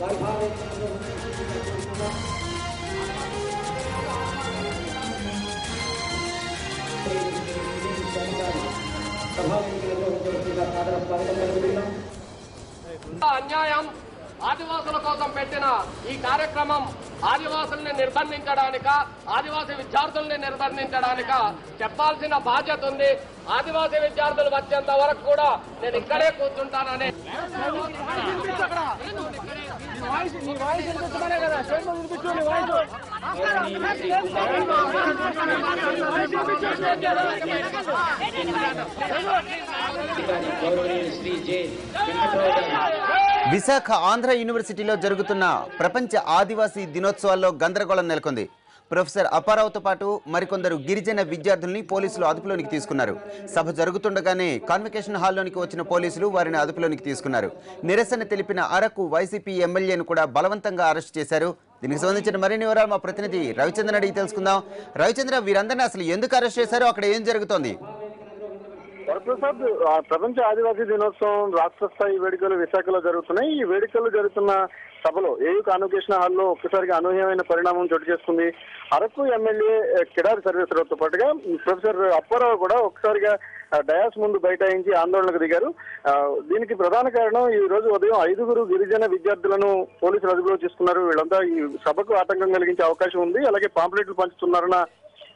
వారి ఆదివాసుల కోసం పెట్టిన ఈ కార్యక్రమం ఆదివాసుల్ని నిర్బంధించడానిక ఆదివాసీ విద్యార్థుల్ని నిర్బంధించడానిక చెప్పాల్సిన బాధ్యత ఉంది. ఆదివాసీ విద్యార్థులు వచ్చేంత వరకు కూడా నేను ఇక్కడే కూర్చుంటానని శ్రీ జె. విశాఖ ఆంధ్ర యూనివర్సిటీలో జరుగుతున్న ప్రపంచ ఆదివాసీ దినోత్సవాల్లో గందరగోళం నెలకొంది. ప్రొఫెసర్ అప్పారావుతో పాటు మరికొందరు గిరిజన విద్యార్థుల్ని పోలీసులు అదుపులోనికి తీసుకున్నారు. సభ జరుగుతుండగానే కాన్వకేషన్ హాల్లోనికి వచ్చిన పోలీసులు వారిని అదుపులోనికి తీసుకున్నారు. నిరసన తెలిపిన అరకు వైసీపీ ఎమ్మెల్యేను కూడా బలవంతంగా అరెస్ట్ చేశారు. దీనికి సంబంధించిన మరిన్ని వివరాలు మా ప్రతినిధి రవిచంద్రన్ అడిగి తెలుసుకుందాం. రవిచంద్ర వీరందరినీ అసలు ఎందుకు అరెస్ట్ చేశారో? అక్కడ ఏం జరుగుతోంది? వరప్రసాద్ ప్రపంచ ఆదివాసీ దినోత్సవం రాష్ట్ర స్థాయి వేడుకలు విశాఖలో జరుగుతున్నాయి. ఈ వేడుకలు జరుగుతున్న సభలో ఏయూ కాన్వకేషన్ హాల్లో ఒక్కసారిగా అనూహ్యమైన పరిణామం చోటు చేసుకుంది. అరకు ఎమ్మెల్యే కిడారి సర్వేశ్వరరావుతో పాటుగా ప్రొఫెసర్ అప్పారావు కూడా ఒక్కసారిగా డయాస్ ముందు బైఠాయించి ఆందోళనకు దిగారు. దీనికి ప్రధాన కారణం ఈ రోజు ఉదయం ఐదుగురు గిరిజన విద్యార్థులను పోలీసులు అదుపులో తీసుకున్నారు. వీళ్ళంతా ఈ సభకు ఆటంకం కలిగించే అవకాశం ఉంది. అలాగే పాంప్లెట్లు పంచుతున్నారన్న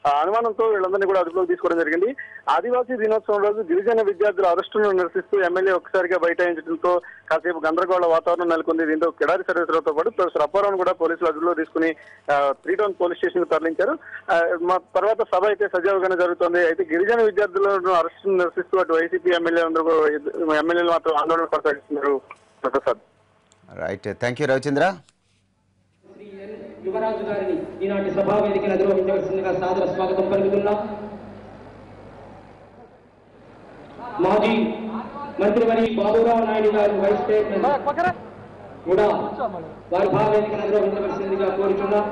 అనుమానంతో వీళ్ళందరినీ కూడా అదుపులోకి తీసుకోవడం జరిగింది. ఆదివాసీ దినోత్సవం రోజు గిరిజన విద్యార్థుల అరెస్టులను నిరసిస్తూ ఎమ్మెల్యే ఒకసారిగా బైఠాయించడంతో కాసేపు గందరగోళ వాతావరణం నెలకొంది. దీంతో కిడారి సర్వేశ్వరరావుతో పాటు ప్రొఫెసర్ అప్పారావును కూడా పోలీసులు అదుపులో తీసుకుని త్రీ టౌన్ పోలీస్ స్టేషన్కు తరలించారు మా తర్వాత సభ అయితే సజావుగానే జరుగుతోంది. అయితే గిరిజన విద్యార్థులను అరెస్టును నిరసిస్తూ అటు వైసీపీ ఎమ్మెల్యే అందరూ ఎమ్మెల్యేలు మాత్రం ఆందోళన కొనసాగిస్తున్నారు Prasad right thank you Ravichandra Yuvaraju గారిని ఈనాటి సభా వేదికను అధిరోహించవలసిందిగా సాదర స్వాగతం పలుకుతున్నాం. మాజీ మంత్రివరి బాబురావు నాయుడు గారి వైస్ చైర్మన్ కూడా వారి భావ వేదికను అధిరోహించవలసిందిగా కోరుచున్నాం.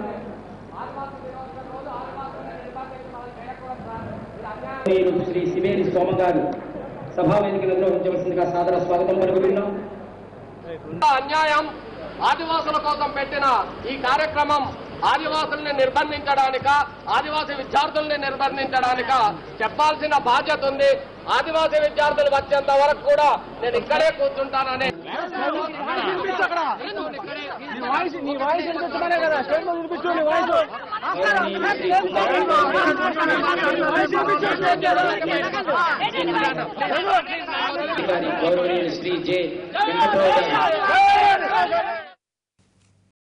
నేను శ్రీ సివేరి సోమ గారు సభా వేదికను అధిరోహించవలసిందిగా సాదర స్వాగతం పలుకుతున్నాం. అన్యాయం. ఆదివాసుల కోసం పెట్టిన ఈ కార్యక్రమం ఆదివాసుల్ని నిర్బంధించడానిక ఆదివాసీ విద్యార్థుల్ని నిర్బంధించడానిక చెప్పాల్సిన బాధ్యత ఉంది. ఆదివాసీ విద్యార్థులు వచ్చేంత వరకు కూడా నేను ఇక్కడే కూర్చుంటానని గౌరవనీయులు శ్రీ జె.